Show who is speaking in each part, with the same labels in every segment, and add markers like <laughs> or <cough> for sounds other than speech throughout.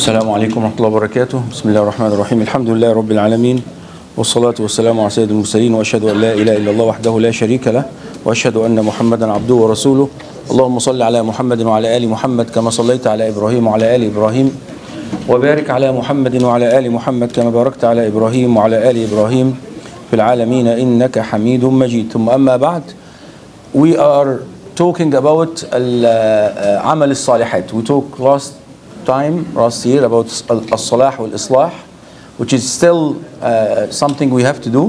Speaker 1: السلام عليكم ورحمة الله وبركاته. بسم الله الرحمن الرحيم. الحمد لله رب العالمين. والصلاة والسلام على سيد المرسلين وأشهد أن لا إله إلا الله وحده لا شريك له وأشهد أن محمدا عبده ورسوله. اللهم صل على محمد وعلى آل محمد كما صليت على إبراهيم وعلى آل إبراهيم وبارك على محمد وعلى آل محمد كما باركت على إبراهيم وعلى آل إبراهيم في العالمين إنك حميد مجيد. ثم أما بعد we are talking about عمل الصالحات. We talked last time last year about as-salah al-islah, which is still uh, something we have to do.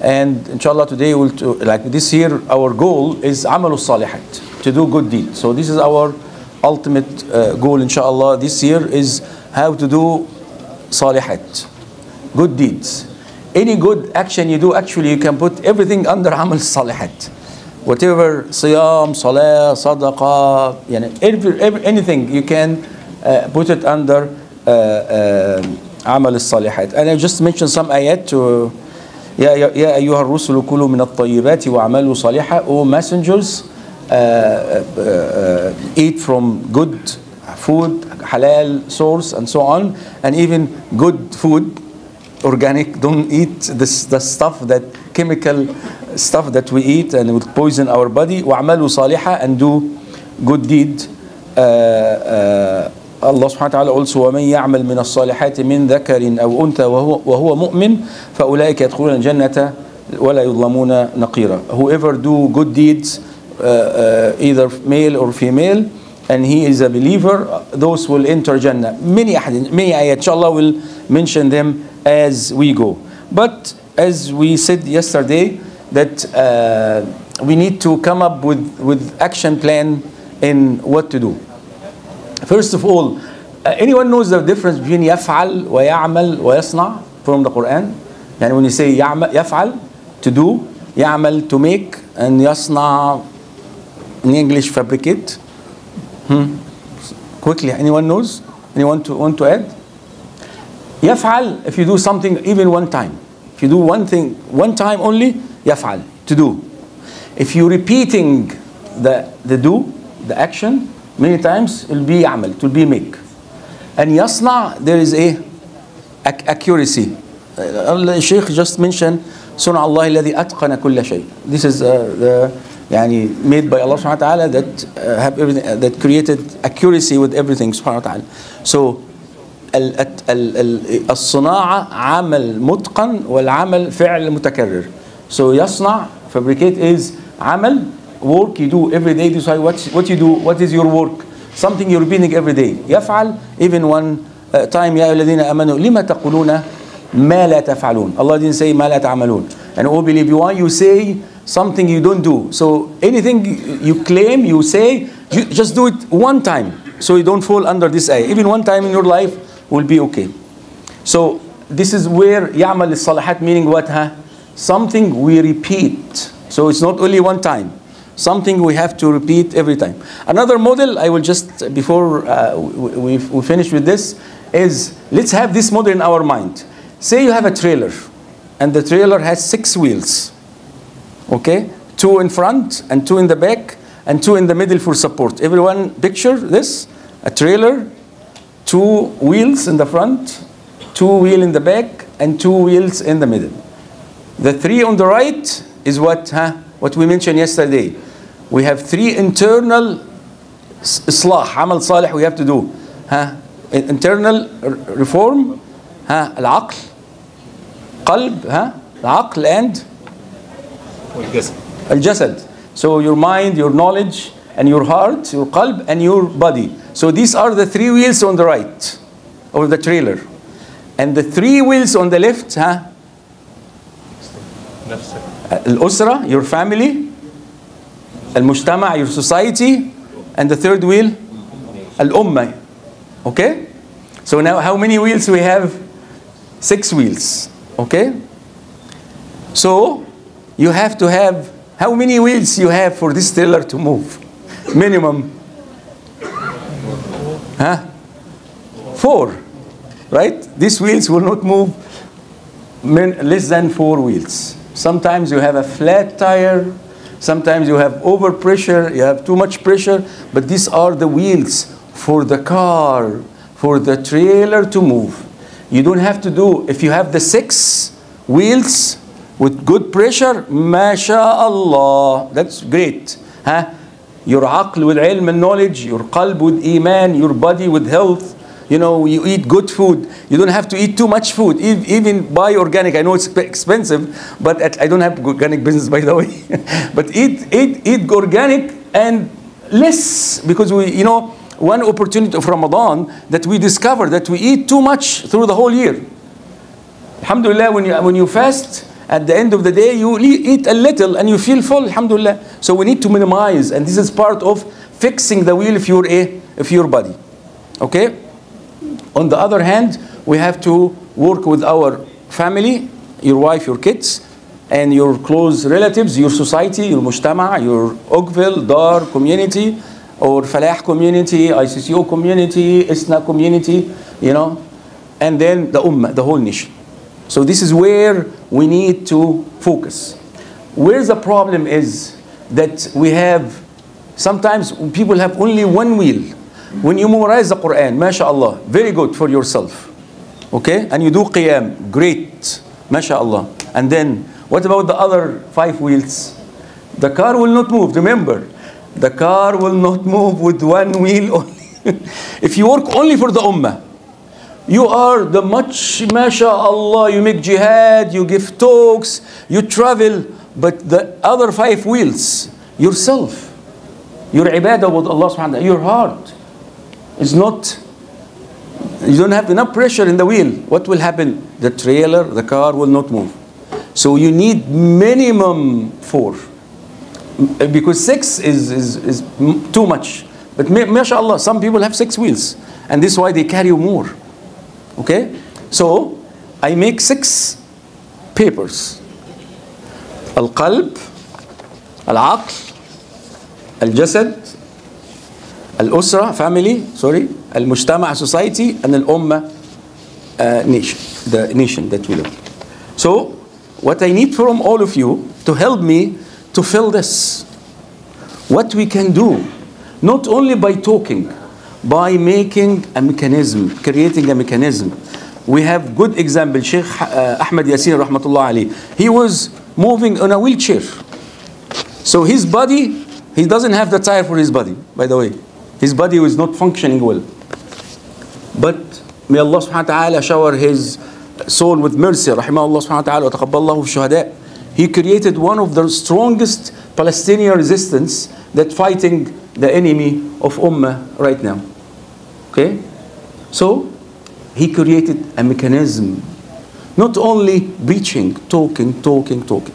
Speaker 1: And inshallah today, we'll to, like this year, our goal is amal salihat to do good deeds. So this is our ultimate uh, goal inshallah this year is how to do salihat, good deeds. Any good action you do, actually you can put everything under amal salihat. Whatever, siyam, salah, sadaqah, you know, every, every, anything you can put it under uh, uh, عمل الصالحات and I just mentioned some ayat to يا, يا أيها الرسل كلوا من الطيبات وعملوا صالحا O messengers uh, uh, eat from good food halal source and so on and even good food organic don't eat this the stuff that chemical stuff that we eat and it would poison our body وعملوا صالحا and do good deed uh, uh, الله سبحانه وتعالى also ومن يعمل من الصالحات من ذكر أو أنثى وهو, وهو مؤمن فأولئك يدخلون الجنة ولا يظلمون نقيرا whoever do good deeds uh, uh, either male or female and he is a believer those will enter Jannah many many ayat inshallah will mention them as we go but as we said yesterday that uh, we need to come up with with action plan in what to do First of all, uh, anyone knows the difference between يفعل ويعمل ويصنع from the Quran? يعني when you say يعمل, يفعل, to do, يعمل, to make, and يصنع, in English, fabricate. Hmm. Quickly, anyone knows? Anyone to, want to add? يفعل, if you do something even one time. If you do one thing one time only, يفعل, to do. If you're repeating the, the do, the action, many times it will be يعمل it will be make and يصنع there is a accuracy الشيخ just mentioned صنع الله الذي أتقن كل شيء this is uh, the يعني made by Allah سبحانه وتعالى that uh, have everything uh, that created accuracy with everything سبحانه وتعالى so ال ال ال الصناعة عمل متقن والعمل فعل متكرر so يصنع fabricate is عمل work you do every day decide what, what you do what is your work something you're repeating every day يفعل even one uh, time يا الذين امنوا لما تقولون ما لا تفعلون Allah didn't say ما لا تعملون and all believe why you say something you don't do so anything you claim you say you just do it one time so you don't fall under this ayah even one time in your life will be okay so this is where يعمل الصالحات meaning what huh? something we repeat so it's not only one time something we have to repeat every time. Another model, I will just, before uh, we, we finish with this, is let's have this model in our mind. Say you have a trailer, and the trailer has six wheels, okay? Two in front, and two in the back, and two in the middle for support. Everyone picture this? A trailer, two wheels in the front, two wheel in the back, and two wheels in the middle. The three on the right is what, huh? What we mentioned yesterday we have three internal islah, amal salih we have to do. Huh? Internal reform, huh? al-aql, qalb, huh? al-aql and al-jasad. So your mind, your knowledge, and your heart, your qalb, and your body. So these are the three wheels on the right of the trailer. And the three wheels on the left,
Speaker 2: huh?
Speaker 1: Al-usra, your family, al-mujtama, your society, and the third wheel, al-ummah. Okay? So now how many wheels we have? Six wheels. Okay? So you have to have, how many wheels you have for this trailer to move? Minimum. Huh? Four. Right? These wheels will not move less than four wheels. Sometimes you have a flat tire Sometimes you have overpressure, you have too much pressure, but these are the wheels for the car, for the trailer to move. You don't have to do, if you have the six wheels with good pressure, MashaAllah, that's great. Huh? Your aql with ilm and knowledge, your qalb with iman, your body with health. You know, you eat good food. You don't have to eat too much food. Even buy organic. I know it's expensive, but I don't have organic business, by the <laughs> way. but eat, eat, eat organic and less because we, you know, one opportunity of Ramadan that we discover that we eat too much through the whole year. Alhamdulillah, when you, when you fast, at the end of the day, you eat a little and you feel full, alhamdulillah. So we need to minimize, and this is part of fixing the wheel of your, of your body. Okay? On the other hand, we have to work with our family, your wife, your kids, and your close relatives, your society, your mujtama, your Oakville, Dar community, or Falah community, ICCO community, ISNA community, you know, and then the Ummah, the whole nation. So this is where we need to focus. Where the problem is that we have, sometimes people have only one wheel. When you memorize the Quran, mashallah, very good for yourself. Okay? And you do qiyam, great, mashallah. And then, what about the other five wheels? The car will not move, remember. The car will not move with one wheel <laughs> only. if you work only for the ummah, you are the much, mashallah, you make jihad, you give talks, you travel, but the other five wheels, yourself, your ibadah with Allah subhanahu wa ta'ala, your heart is not, you don't have enough pressure in the wheel, what will happen? The trailer, the car will not move. So you need minimum four. Because six is, is, is too much. But mashallah, some people have six wheels. And this is why they carry more. Okay? So, I make six papers. Al-qalb, al-aql, al-jasad, الأسرة family sorry المجتمع society and الأمة uh, nation the nation that we live so what I need from all of you to help me to fill this what we can do not only by talking by making a mechanism creating a mechanism we have good example Sheikh uh, Ahmed Yassin rahmatullah Ali he was moving on a wheelchair so his body he doesn't have the tire for his body by the way his body was not functioning well. But may Allah subhanahu wa ta'ala shower his soul with mercy rahimahullah subhanahu wa ta'ala wa shuhada. He created one of the strongest Palestinian resistance that fighting the enemy of Ummah right now. Okay? So he created a mechanism. Not only preaching talking talking talking.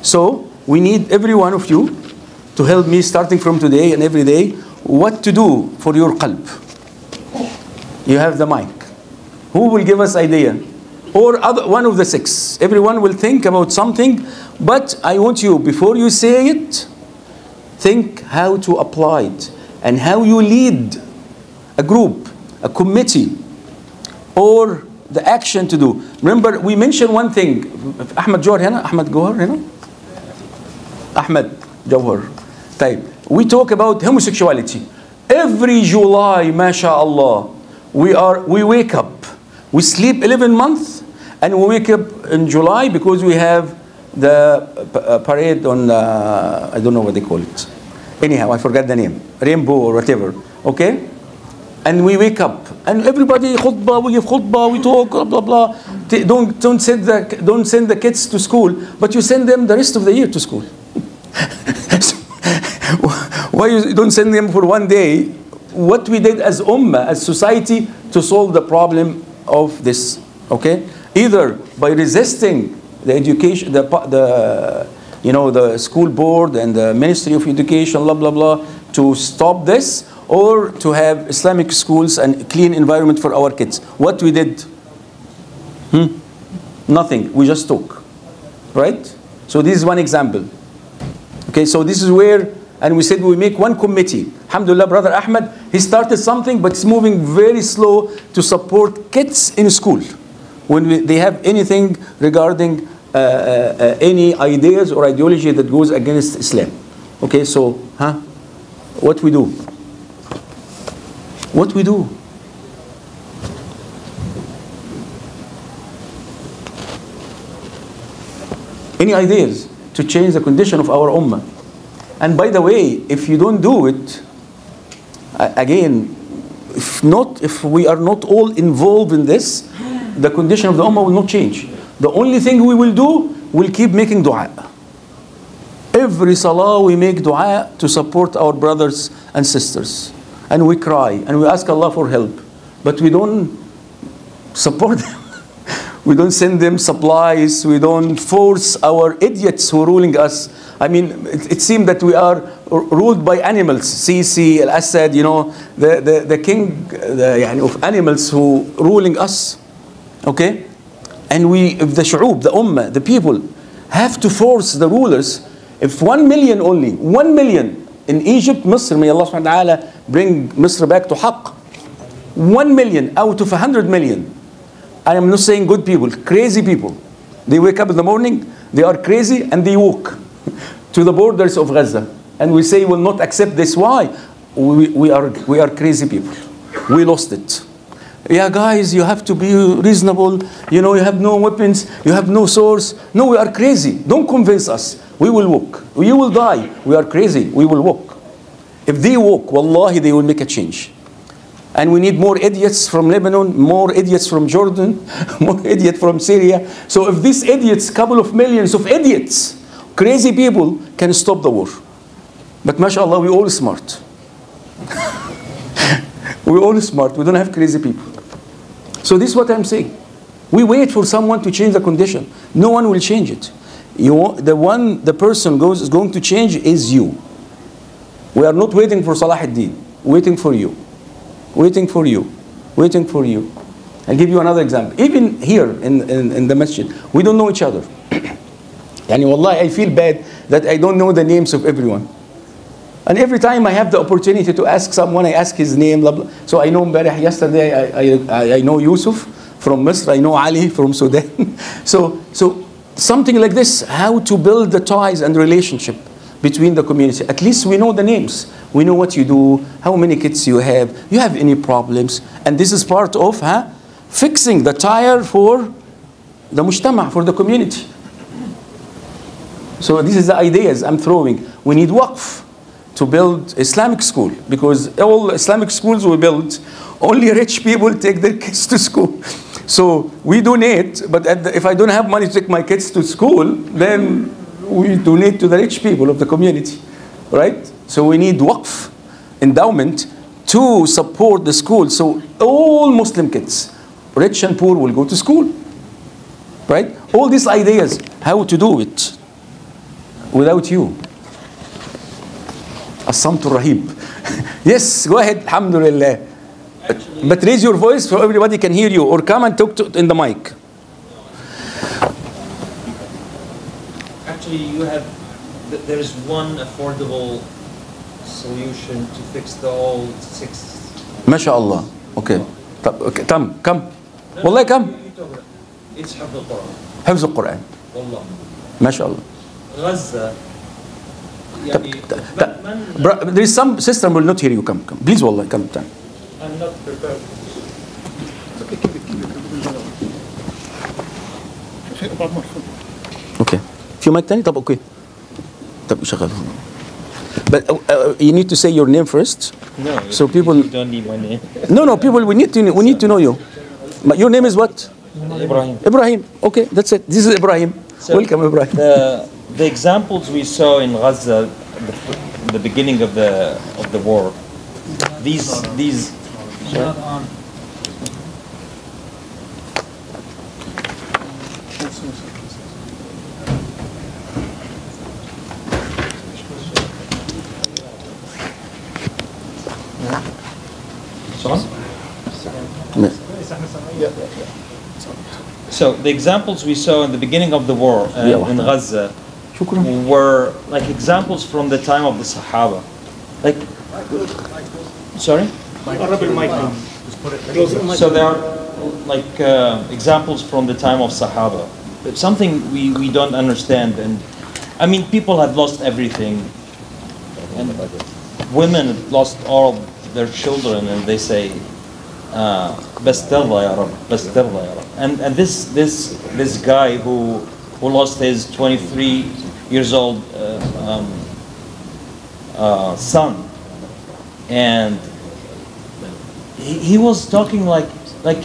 Speaker 1: So we need every one of you to help me starting from today and every day what to do for your qalb you have the mic who will give us idea or other, one of the six everyone will think about something but i want you before you say it think how to apply it and how you lead a group a committee or the action to do remember we mentioned one thing ahmed johar هنا ahmed johar هنا ahmed johar طيب we talk about homosexuality. Every july mashallah we are we wake up. We sleep 11 months and we wake up in july because we have the uh, parade on uh, i don't know what they call it. Anyhow i forgot the name. Rainbow or whatever. Okay? And we wake up. And everybody khutbah we give khutbah we talk blah blah blah. Don't don't send the don't send the kids to school but you send them the rest of the year to school <laughs> <laughs> why you don't send them for one day? What we did as ummah as society to solve the problem of this okay? Either by resisting the education the the you know the school board and the ministry of education blah blah blah to stop this or to have islamic schools and clean environment for our kids. What we did? Hmm? nothing. We just talk right? So this is one example Okay, so this is where, and we said we make one committee. Alhamdulillah, Brother Ahmed, he started something, but it's moving very slow to support kids in school. When we, they have anything regarding uh, uh, uh any ideas or ideology that goes against Islam. Okay, so, huh? What we do? What we do? Any ideas? To change the condition of our ummah? And by the way, if you don't do it, again, if not, if we are not all involved in this, the condition of the ummah will not change. The only thing we will do, we'll keep making dua. Every salah we make dua to support our brothers and sisters. And we cry and we ask Allah for help. But we don't support them. We don't send them supplies. We don't force our idiots who are ruling us. I mean, it, it seemed that we are ruled by animals. Sisi, Al-Assad, you know, the, the, the king the, of animals who ruling us. Okay? And we, the shu'ub, the ummah, the people, have to force the rulers. If one million only, one million in Egypt, Misr, may Allah subhanahu wa ta'ala bring Misr back to haqq. One million out of a hundred million. I am not saying good people, crazy people. They wake up in the morning, they are crazy, and they walk <laughs> to the borders of Gaza. And we say, we will not accept this. Why? We, we, are, we are crazy people. We lost it. Yeah, guys, you have to be reasonable. You know, you have no weapons, you have no source. No, we are crazy. Don't convince us. We will walk. You will die. We are crazy. We will walk. If they walk, wallahi, they will make a change. And we need more idiots from Lebanon, more idiots from Jordan, <laughs> more idiots from Syria. So if these idiots, couple of millions of idiots, crazy people, can stop the war. But mashallah, we all smart. <laughs> we all smart. We don't have crazy people. So this is what I'm saying. We wait for someone to change the condition. No one will change it. You, the one, the person goes, is going to change is you. We are not waiting for Salah ad-Din. Waiting for you waiting for you, waiting for you. I'll give you another example. Even here in, in, in the masjid, we don't know each other. <clears throat> Yani wallahi, I feel bad that I don't know the names of everyone. And every time I have the opportunity to ask someone, I ask his name. Blah, blah. So I know Mbarih yesterday, I, I, I know Yusuf from Misr, I know Ali from Sudan. <laughs> so, so something like this, how to build the ties and relationship between the community. At least we know the names. We know what you do, how many kids you have, you have any problems. And this is part of huh, fixing the tire for the mujtama, for the community. So this is the ideas I'm throwing. We need waqf to build Islamic school because all Islamic schools we build, only rich people take their kids to school. So we donate, but the, if I don't have money to take my kids to school, then we donate to the rich people of the community, right? So we need waqf, endowment, to support the school. So all Muslim kids, rich and poor, will go to school. Right? All these ideas, how to do it without you. Assamtu Rahib. <laughs> yes, go ahead, Alhamdulillah.
Speaker 3: Actually,
Speaker 1: but raise your voice so everybody can hear you, or come and talk to, in the mic.
Speaker 3: Actually, you have, there's one affordable solution to fix the old six.
Speaker 1: ما شاء الله. Okay. طب okay. come, come.
Speaker 3: No,
Speaker 1: والله
Speaker 3: about- It's حفظ القرآن.
Speaker 1: حفظ القرآن.
Speaker 3: والله.
Speaker 1: ما شاء الله.
Speaker 3: غزة.
Speaker 1: طب,
Speaker 3: يعني من-
Speaker 1: there is some sister will not hear you. Come, come. Please, والله, come. come.
Speaker 3: I'm not prepared.
Speaker 1: Okay. في مايك تاني؟ طب أوكي. طب شغله. But uh, uh, you need to say your name first.
Speaker 3: No.
Speaker 1: So people-
Speaker 3: You don't need my name.
Speaker 1: No, no, people, we need to we need to know you. Ma- Your name is what?
Speaker 3: Ibrahim.
Speaker 1: Ibrahim. Okay, that's it. This is Ibrahim.
Speaker 3: So
Speaker 1: Welcome, Ibrahim.
Speaker 3: The, the examples we saw in Gaza, the, the beginning of the of the war, these these. Sorry? So the examples we saw in the beginning of the war uh, in Gaza were like examples from the time of the Sahaba. Like, sorry? So there are like uh, examples from the time of Sahaba. Something we, we don't understand. And I mean, people have lost everything. And women lost all their children and they say, uh, بس ترضى يا رب, بس ترضى يا رب. And, and this, this, this guy who who lost his 23 years old uh, um, uh, son, and he, he was talking like like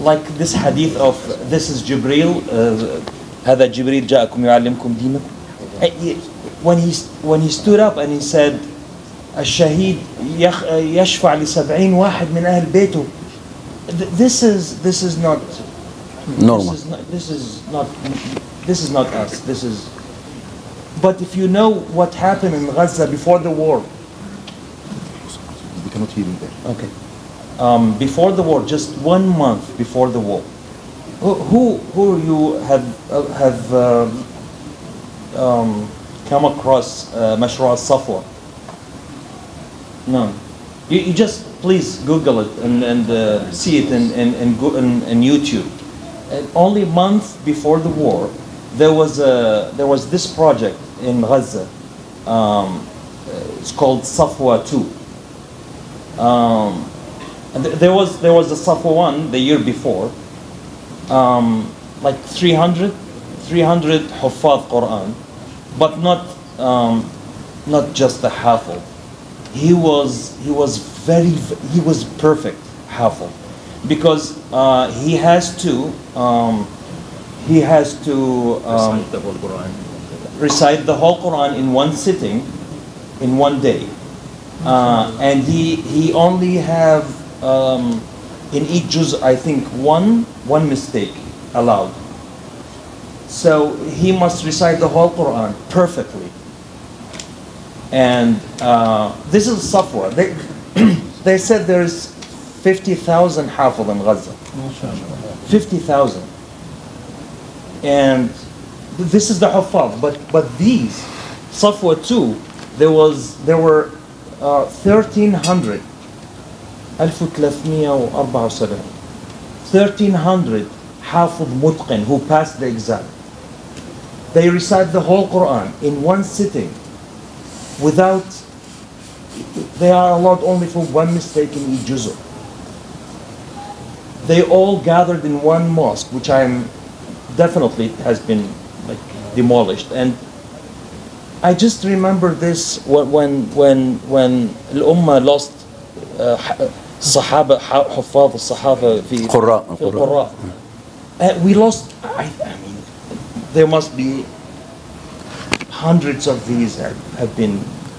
Speaker 3: like this hadith of this is Jibril uh, هذا جبريل جاءكم يعلمكم دينكم Uh, he- when he when he stood up and he said الشهيد يخ, يشفع لسبعين واحد من أهل بيته Th- this is this is not
Speaker 1: Normal.
Speaker 3: this is not this is not this is not us this is but if you know what happened in Gaza before the war
Speaker 2: We cannot hear you there.
Speaker 3: Okay. Um, before the war, just one month before the war, who who, you have uh, have um, um, come across uh, Mashru' al-Safwa? None. You, you just please Google it and, and uh, see it in, in, in, in, in YouTube. And only a month before the war, there was a there was this project in Gaza. Um, it's called Safwa 2. Um, th- there was there was a Safwa one the year before, um, like 300, 300 Huffaz Quran, but not um, not just the Hafal. He was he was very he was perfect Hafal, because uh, he has to um, he has to um,
Speaker 2: Recite the whole Quran.
Speaker 3: recite the whole Quran in one sitting, in one day, uh, and he he only have um, in each juz I think one one mistake allowed. So he must recite the whole Quran perfectly. And uh, this is Safwa. They, <clears throat> they said there's 50,000 hafiz in Gaza. 50,000. And this is the hafiz. but, but these, Safwa too, there, was, there were uh, 1,300 1300 hafiz Mutqin who passed the exam. They recite the whole Quran in one sitting without, they are allowed only for one mistake in each juzr. They all gathered in one mosque, which I am definitely has been like demolished. And I just remember this when when when, when الأمة lost uh, ح- الصحابة ح- حفاظ الصحابة في
Speaker 1: قراء.
Speaker 3: في القراء. And we lost. I, I mean, there must be hundreds of these have, have been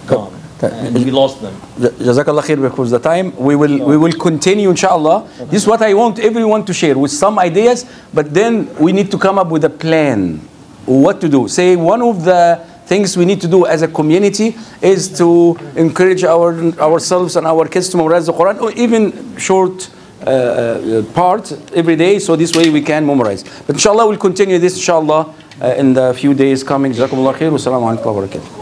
Speaker 3: gone, and we lost them.
Speaker 1: Jazakallah khair because the time we will we will continue inshallah. This is what I want everyone to share with some ideas, but then we need to come up with a plan what to do. Say one of the things we need to do as a community is to encourage our ourselves and our kids to memorize the Quran or even short uh, uh, part every day so this way we can memorize. But inshallah we'll continue this inshallah uh, in the few days coming. Jazakumullah khair. Wassalamu alaikum wa barakatuh.